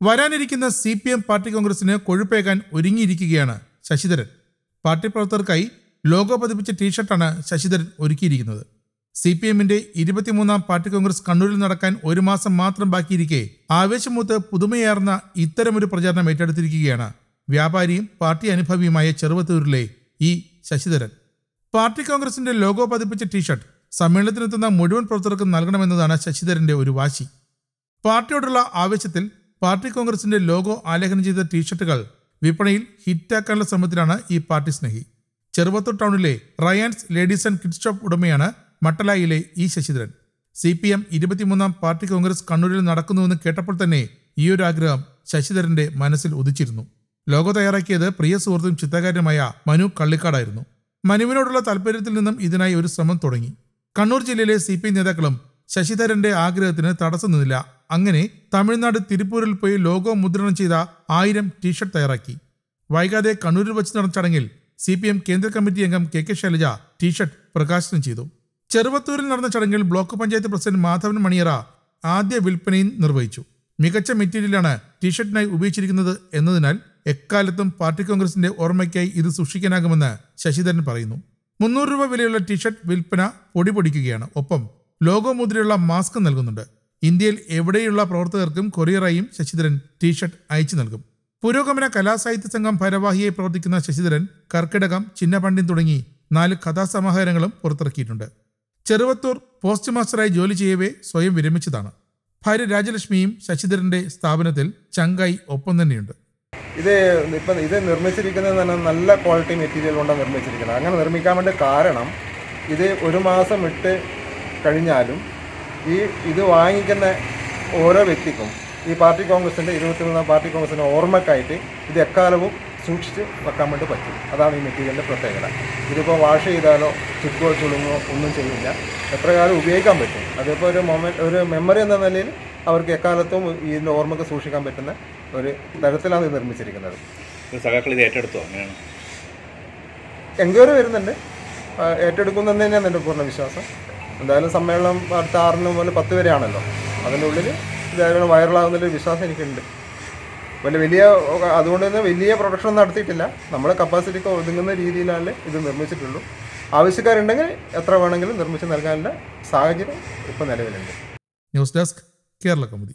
വരാനിരിക്കുന്ന C P M party കോൺഗ്രസിന് കൊഴുപ്പേകാൻ ഒരുങ്ങിയിരിക്കുകയാണ് ശശിധരൻ. പാർട്ടി പ്രവർത്തകർക്കായി ലോഗോ പതിപ്പിച്ച ടീഷർട്ടാണ് ശശിധരൻ ഒരുക്കിയിരിക്കുന്നത്. സി പി എമ്മിന്റെ ഇരുപത്തിമൂന്നാം പാർട്ടി കോൺഗ്രസ് കണ്ണൂരിൽ നടക്കാൻ ഒരു മാസം മാത്രം ബാക്കിയിരിക്കെ ആവേശമൂത്ത് പുതുമയാർന്ന ഇത്തരമൊരു പ്രചാരണം ഏറ്റെടുത്തിരിക്കുകയാണ് വ്യാപാരിയും പാർട്ടി അനുഭവിയുമായ ചെറുവത്തൂരിലെ ഈ ശശിധരൻ. പാർട്ടി കോൺഗ്രസിന്റെ ലോഗോ പതിപ്പിച്ച ടീഷർട്ട് സമ്മേളനത്തിനെത്തുന്ന മുഴുവൻ പ്രവർത്തകർക്കും നൽകണമെന്നതാണ് ശശിധരന്റെ ഒരു വാശി. പാർട്ടിയോടുള്ള ആവേശത്തിൽ പാർട്ടി കോൺഗ്രസിന്റെ ലോഗോ ആലേഖനം ചെയ്ത ടീഷർട്ടുകൾ വിപണിയിൽ ഹിറ്റാക്കാനുള്ള ശ്രമത്തിലാണ് ഈ പാർട്ടി സ്നേഹി. ചെറുവത്തൂർ ടൗണിലെ Rayans ladies and kids shop ഉടമയാണ് മട്ടലായിലെ ഈ ശശിധരൻ. സി പി എം ഇരുപത്തിമൂന്നാം പാർട്ടി കോൺഗ്രസ് കണ്ണൂരിൽ നടക്കുന്നുവെന്ന് കേട്ടപ്പോൾ തന്നെ ഈ ഒരു ആഗ്രഹം ശശിധരന്റെ മനസ്സിൽ ഉദിച്ചിരുന്നു. ലോഗോ തയ്യാറാക്കിയത് പ്രിയ സുഹൃത്തും ചിത്രകാരനുമായ മനു കള്ളിക്കാടായിരുന്നു. മനുവിനോടുള്ള താല്പര്യത്തിൽ നിന്നും ഇതിനായി ഒരു ശ്രമം തുടങ്ങി. കണ്ണൂർ ജില്ലയിലെ സി പി നേതാക്കളും ശശിധരന്റെ ആഗ്രഹത്തിന് തടസ്സം നിന്നില്ല അങ്ങനെ തമിഴ്നാട് തിരുപ്പൂരിൽ പോയി ലോഗോ മുദ്രണം ചെയ്ത ആയിരം ടീഷർട്ട് തയ്യാറാക്കി. വൈകാതെ കണ്ണൂരിൽ വെച്ച് നടന്ന ചടങ്ങിൽ സി പി എം കേന്ദ്ര കമ്മിറ്റി അംഗം കെ കെ ശൈലജ ടീഷർട്ട് പ്രകാശനം ചെയ്തു. ചെറുവത്തൂരിൽ നടന്ന ചടങ്ങിൽ ബ്ലോക്ക് പഞ്ചായത്ത് പ്രസിഡന്റ് മാധവൻ മണിയറ ആദ്യ വിൽപ്പനയും നിർവഹിച്ചു. മികച്ച മെറ്റീരിയലാണ് ടീഷർട്ടിനായി ഉപയോഗിച്ചിരിക്കുന്നത് എന്നതിനാൽ എക്കാലത്തും പാർട്ടി കോൺഗ്രസിന്റെ ഓർമ്മയ്ക്കായി ഇത് സൂക്ഷിക്കാനാകുമെന്ന് ശശിധരൻ പറയുന്നു. മുന്നൂറ് രൂപ വിലയുള്ള ടീഷർട്ട് വിൽപ്പന പൊടിപൊടിക്കുകയാണ് ഒപ്പം ലോഗോ മുദ്രയുള്ള മാസ്ക് നൽകുന്നുണ്ട്. ഇന്ത്യയിൽ എവിടെയുള്ള പ്രവർത്തകർക്കും കൊറിയറായും ശശിധരൻ ടീഷർട്ട് അയച്ചു നൽകും. പുരോഗമന കലാസാഹിത്യ സംഘം ഭാരവാഹിയായി പ്രവർത്തിക്കുന്ന ശശിധരൻ കർക്കിടകം ചിന്നപണ്ഡിൻ തുടങ്ങി നാല് കഥാസമാഹാരങ്ങളും പുറത്തിറക്കിയിട്ടുണ്ട്. ചെറുവത്തൂർ പോസ്റ്റ് മാസ്റ്ററായി ജോലി ചെയ്യവേ സ്വയം വിരമിച്ചതാണ്. ഭാര്യ രാജലക്ഷ്മിയും ശശിധരന്റെ സ്ഥാപനത്തിൽ ചങ്കായി ഒപ്പം തന്നെയുണ്ട്. ഇത് ഇപ്പം ഇത് നിർമ്മിച്ചിരിക്കുന്നത് തന്നെ നല്ല ക്വാളിറ്റി മെറ്റീരിയൽ കൊണ്ടാണ് നിർമ്മിച്ചിരിക്കുന്നത്. അങ്ങനെ നിർമ്മിക്കാൻ വേണ്ടി കാരണം ഇത് ഒരു മാസം ഇട്ട് കഴിഞ്ഞാലും ഈ ഇത് വാങ്ങിക്കുന്ന ഓരോ വ്യക്തിക്കും ഈ പാർട്ടി കോൺഗ്രസിന്റെ ഇരുപത്തി മൂന്നാം പാർട്ടി കോൺഗ്രസിന്റെ ഓർമ്മക്കായിട്ട് ഇത് എക്കാലവും സൂക്ഷിച്ച് വെക്കാൻ വേണ്ടി പറ്റും. അതാണ് ഈ മെറ്റീരിയലിന്റെ പ്രത്യേകത. ഇതിപ്പോൾ വാഷ് ചെയ്താലോ ചുക്കോ ചുളുങ്ങോ ഒന്നും ചെയ്യില്ല. എത്ര കാലം ഉപയോഗിക്കാൻ പറ്റും? അതിപ്പോൾ ഒരു മൊമെ ഒരു മെമ്മറി എന്ന നിലയിൽ അവർക്ക് എക്കാലത്തും ഇതിന്റെ ഓർമ്മക്ക് സൂക്ഷിക്കാൻ പറ്റുന്ന ഒരു തരത്തിലാണ് ഇത് നിർമ്മിച്ചിരിക്കുന്നത്. സഖാക്കൾ ഇത് ഏറ്റെടുത്തോ? അങ്ങനെയാണ്. എൻക്വയറി വരുന്നുണ്ട്. ഏറ്റെടുക്കുന്നതന്നെയാണ് എന്റെ പൂർണ വിശ്വാസം. എന്തായാലും സമ്മേളനം അടുത്ത ആറിന് മുതൽ പത്ത് വരെയാണല്ലോ. അതിന്റെ ഉള്ളിൽ ഇതായാലും വൈറലാകുന്നൊരു വിശ്വാസം എനിക്കുണ്ട്. വലിയ വലിയ അതുകൊണ്ട് തന്നെ വലിയ പ്രൊഡക്ഷൻ നടത്തിയിട്ടില്ല. നമ്മുടെ കപ്പാസിറ്റിക്ക് ഒതുങ്ങുന്ന രീതിയിലാണ് ഇത് നിർമ്മിച്ചിട്ടുള്ളൂ. ആവശ്യക്കാരുണ്ടെങ്കിൽ എത്ര വേണമെങ്കിലും നിർമ്മിച്ച് നൽകാനുള്ള സാഹചര്യം ഇപ്പോൾ നിലവിലുണ്ട്. News desk Kerala Kaumudi.